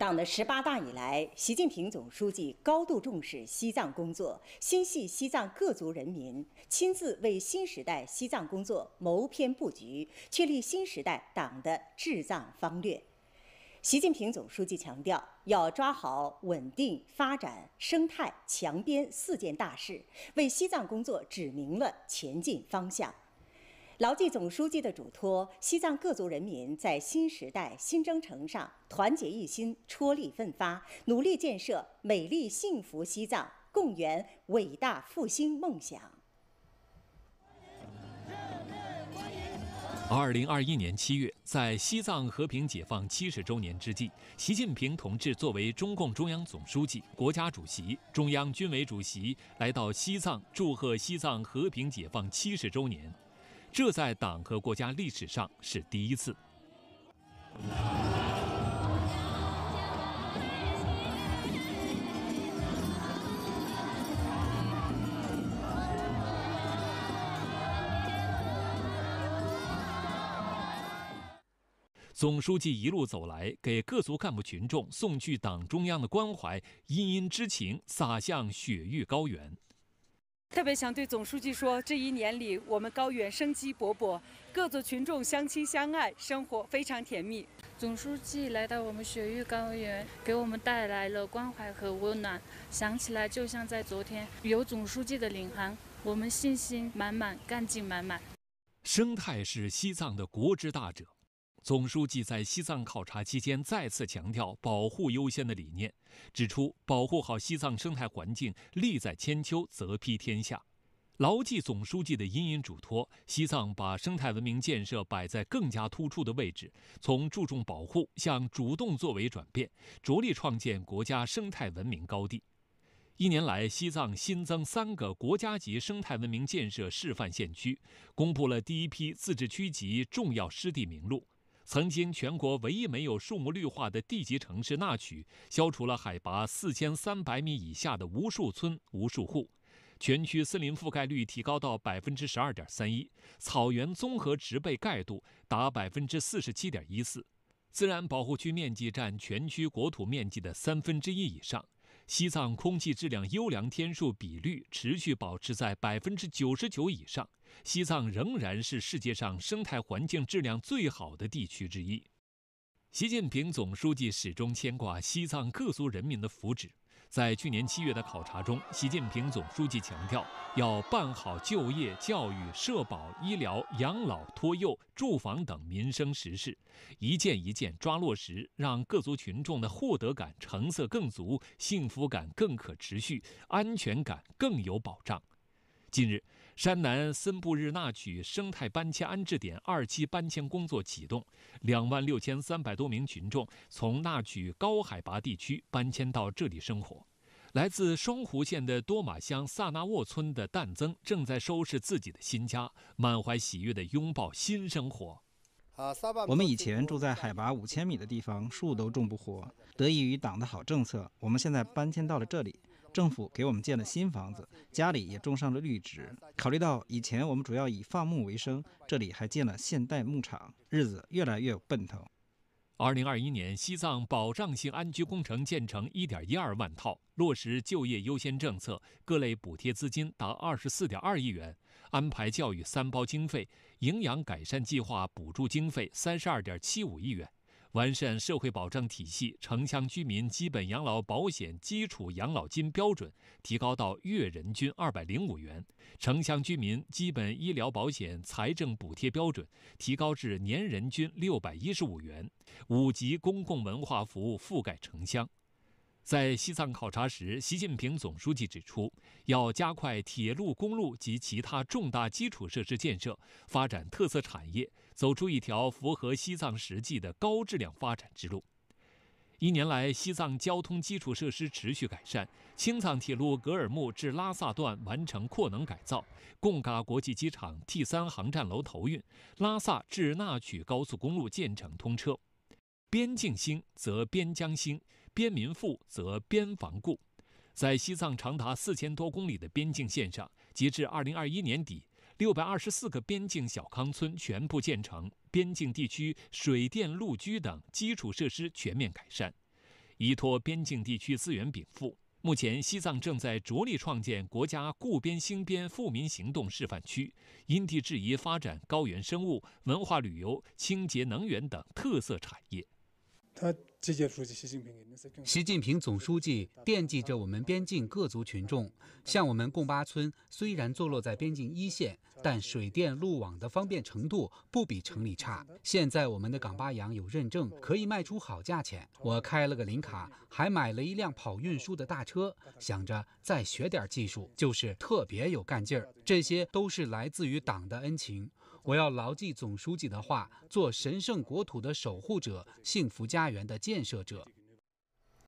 党的十八大以来，习近平总书记高度重视西藏工作，心系西藏各族人民，亲自为新时代西藏工作谋篇布局，确立新时代党的治藏方略。习近平总书记强调，要抓好稳定发展、生态强边四件大事，为西藏工作指明了前进方向。牢记总书记的嘱托，西藏各族人民在新时代新征程上团结一心、踔厉奋发，努力建设美丽幸福西藏，共圆伟大复兴梦想。二零二一年七月，在西藏和平解放七十周年之际，习近平同志作为中共中央总书记、国家主席、中央军委主席，来到西藏祝贺西藏和平解放七十周年。这在党和国家历史上是第一次。总书记一路走来，给各族干部群众送去党中央的关怀，殷殷之情洒向雪域高原。特别想对总书记说，这一年里，我们高原生机勃勃，各族群众相亲相爱，生活非常甜蜜。总书记来到我们雪域高原，给我们带来了关怀和温暖，想起来就像在昨天。有总书记的领航，我们信心满满，干劲满满。生态是西藏的国之大者。总书记在西藏考察期间再次强调“保护优先”的理念，指出保护好西藏生态环境，利在千秋，则披天下。牢记总书记的殷殷嘱托，西藏把生态文明建设摆在更加突出的位置，从注重保护向主动作为转变，着力创建国家生态文明高地。一年来，西藏新增三个国家级生态文明建设示范县区，公布了第一批自治区级重要湿地名录。曾经全国唯一没有树木绿化的地级城市那曲，消除了海拔四千三百米以下的无数村无数户，全区森林覆盖率提高到百分之十二点三一，草原综合植被盖度达百分之四十七点一四，自然保护区面积占全区国土面积的三分之一以上。西藏空气质量优良天数比率持续保持在百分之九十九以上，西藏仍然是世界上生态环境质量最好的地区之一。习近平总书记始终牵挂西藏各族人民的福祉。在去年七月的考察中，习近平总书记强调，要办好就业、教育、社保、医疗、养老、托幼、住房等民生实事，一件一件抓落实，让各族群众的获得感、成色更足，幸福感更可持续，安全感更有保障。近日，山南森布日纳曲生态搬迁安置点二期搬迁工作启动，两万六千三百多名群众从纳曲高海拔地区搬迁到这里生活。来自双湖县的多玛乡萨那沃村的旦增正在收拾自己的新家，满怀喜悦地拥抱新生活。我们以前住在海拔五千米的地方，树都种不活。得益于党的好政策，我们现在搬迁到了这里。政府给我们建了新房子，家里也种上了绿植。考虑到以前我们主要以放牧为生，这里还建了现代牧场，日子越来越有奔头。二零二一年，西藏保障性安居工程建成一点一二万套，落实就业优先政策，各类补贴资金达二十四点二亿元，安排教育三包经费、营养改善计划补助经费三十二点七五亿元。完善社会保障体系，城乡居民基本养老保险基础养老金标准提高到月人均二百零五元，城乡居民基本医疗保险财政补贴标准提高至年人均六百一十五元，五级公共文化服务覆盖城乡。在西藏考察时，习近平总书记指出，要加快铁路、公路及其他重大基础设施建设，发展特色产业，走出一条符合西藏实际的高质量发展之路。一年来，西藏交通基础设施持续改善，青藏铁路格尔木至拉萨段完成扩能改造，贡嘎国际机场 T 三航站楼投运，拉萨至那曲高速公路建成通车。边境兴则边疆兴。边民富则边防固，在西藏长达四千多公里的边境线上，截至二零二一年底，六百二十四个边境小康村全部建成，边境地区水电路居等基础设施全面改善。依托边境地区资源禀赋。目前，西藏正在着力创建国家固边兴边富民行动示范区，因地制宜发展高原生物、文化旅游、清洁能源等特色产业。他集结出习近平。习近平总书记惦记着我们边境各族群众，像我们贡巴村，虽然坐落在边境一线，但水电路网的方便程度不比城里差。现在我们的港巴羊有认证，可以卖出好价钱。我开了个林卡，还买了一辆跑运输的大车，想着再学点技术，就是特别有干劲儿。这些都是来自于党的恩情。我要牢记总书记的话，做神圣国土的守护者、幸福家园的建设者。